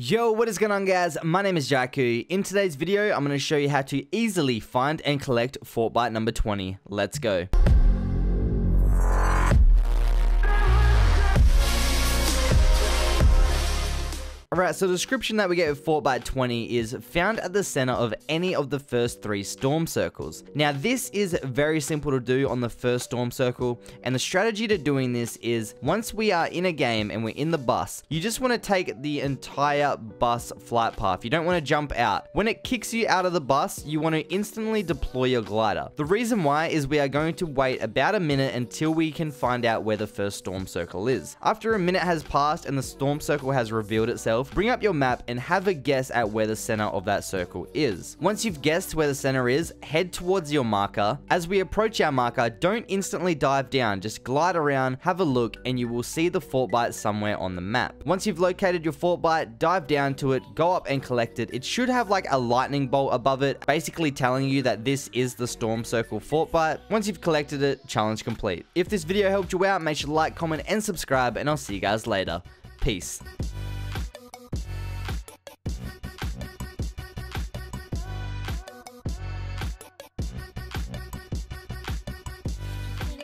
Yo, what is going on guys? My name is Jyku. In today's video, I'm going to show you how to easily find and collect Fortbyte number 20. Let's go. Alright, so the description that we get with Fortbyte 20 is found at the center of any of the first three storm circles. Now this is very simple to do on the first storm circle, and the strategy to doing this is once we are in a game and we're in the bus, you just want to take the entire bus flight path. You don't want to jump out. When it kicks you out of the bus, you want to instantly deploy your glider. The reason why is we are going to wait about a minute until we can find out where the first storm circle is. After a minute has passed and the storm circle has revealed itself, bring up your map and have a guess at where the center of that circle is. Once you've guessed where the center is, head towards your marker. As we approach our marker, don't instantly dive down, just glide around, have a look, and you will see the Fortbyte somewhere on the map. Once you've located your Fortbyte, dive down to it, go up and collect it. It should have like a lightning bolt above it, basically telling you that this is the Storm Circle Fortbyte. Once you've collected it, challenge complete. If this video helped you out, make sure to like, comment, and subscribe, and I'll see you guys later. Peace.